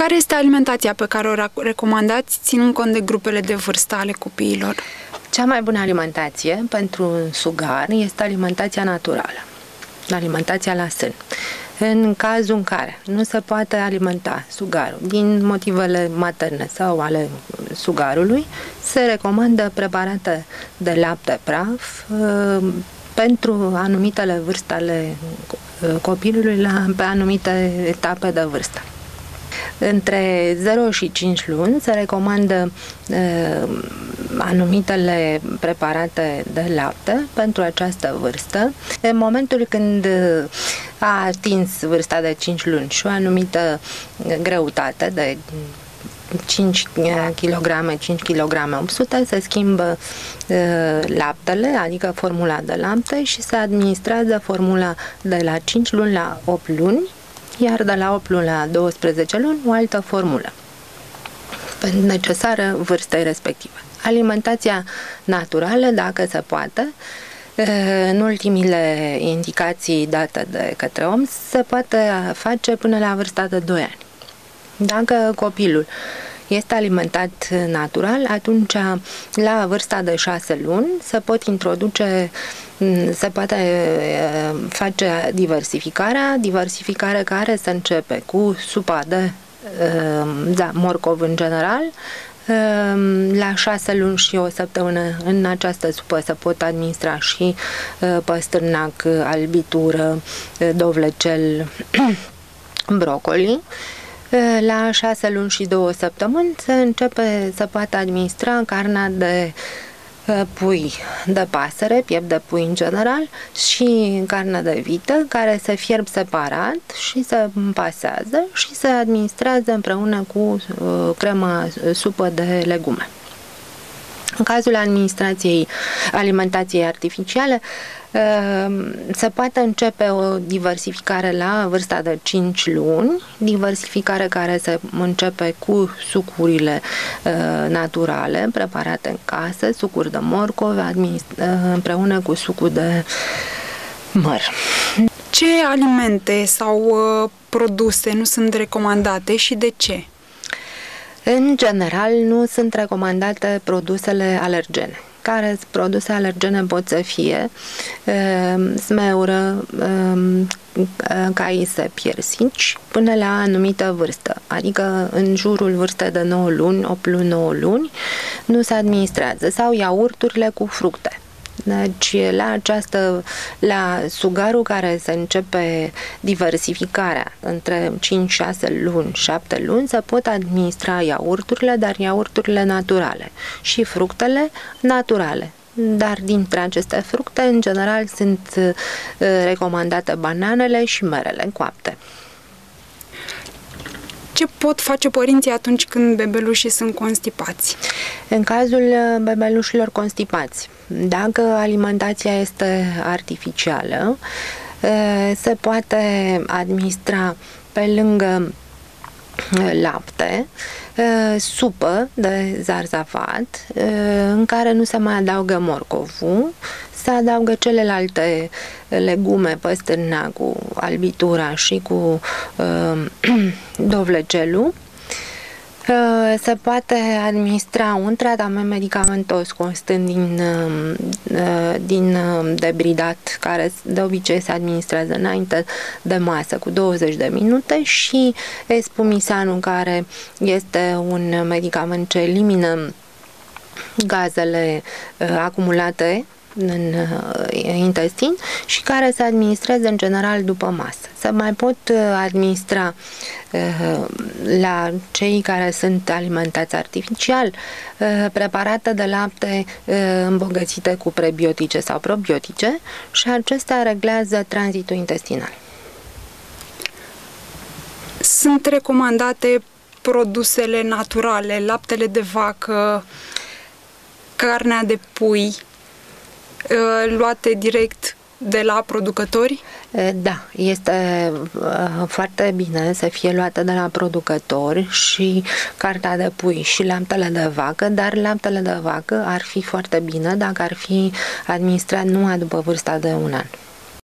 Care este alimentația pe care o recomandați, ținând cont de grupele de vârstă ale copiilor? Cea mai bună alimentație pentru un sugar este alimentația naturală, alimentația la sân. În cazul în care nu se poate alimenta sugarul din motivele materne sau ale sugarului, se recomandă preparate de lapte praf uh, pentru anumitele vârste ale uh, copilului la, pe anumite etape de vârstă. Între 0 și 5 luni se recomandă uh, anumitele preparate de lapte pentru această vârstă. În momentul când a atins vârsta de 5 luni și o anumită greutate de 5 kg, 5 kg 800, se schimbă uh, laptele, adică formula de lapte și se administrează formula de la 5 luni la 8 luni, iar de la 8 luni la 12 luni o altă formulă necesară vârstei respective. Alimentația naturală, dacă se poate, în ultimile indicații date de către om, se poate face până la vârsta de 2 ani. Dacă copilul este alimentat natural, atunci la vârsta de 6 luni se pot introduce se poate face diversificarea, diversificare care se începe cu supa de da, morcov în general, Ehm, la șase luni și o săptămână în această supă se pot administra și eh, păstârnac, albitură, eh, dovlecel, brocoli. Eh, la șase luni și două săptămâni se începe să poată administra carnea de pui de pasăre, piept de pui în general și carne de vită care se fierb separat și se pasează și se administrează împreună cu uh, crema supă de legume. În cazul administrației alimentației artificiale, Ehm, se poate începe o diversificare la vârsta de 5 luni, diversificare care se începe cu sucurile ehm, naturale preparate în casă, sucuri de morcov ehm, împreună cu sucul de măr. Ce alimente sau uh, produse nu sunt recomandate și de ce? În general, nu sunt recomandate produsele alergene. Care produse alergene pot să fie uh, smeură, uh, caise piersici până la anumită vârstă, adică în jurul vârstei de 9 luni, 8 luni, 9 luni, nu se administrează, sau iaurturile cu fructe. Deci la această, la sugarul care se începe diversificarea între 5-6 luni, 7 luni, se pot administra iaurturile, dar iaurturile naturale și fructele naturale. Dar dintre aceste fructe, în general, sunt uh, recomandate bananele și merele coapte. Ce pot face părinții atunci când bebelușii sunt constipați? În cazul uh, bebelușilor constipați, dacă alimentația este artificială, uh, se poate administra pe lângă uh, lapte, supă de zarzafat în care nu se mai adaugă morcovul, se adaugă celelalte legume, păstârnacul, albitura și cu uh, dovlecelul. Uh, se poate administra un tratament medicamentos constând din, um, uh, din um, debridat, care de obicei se administrează înainte de masă cu 20 de minute și espumisanul, care este un medicament ce elimină gazele uh, acumulate în uh, intestin și care se administrează în general după masă. Se mai pot uh, administra uh, la cei care sunt alimentați artificial preparate de lapte îmbogățite cu prebiotice sau probiotice și acestea reglează tranzitul intestinal. Sunt recomandate produsele naturale, laptele de vacă, carnea de pui, Uh, luate direct de la producători? Uh, da, este uh, foarte bine să fie luată de la producători și cartea de pui și laptele de vacă, dar laptele de vacă ar fi foarte bine dacă ar fi administrat numai după vârsta de un an.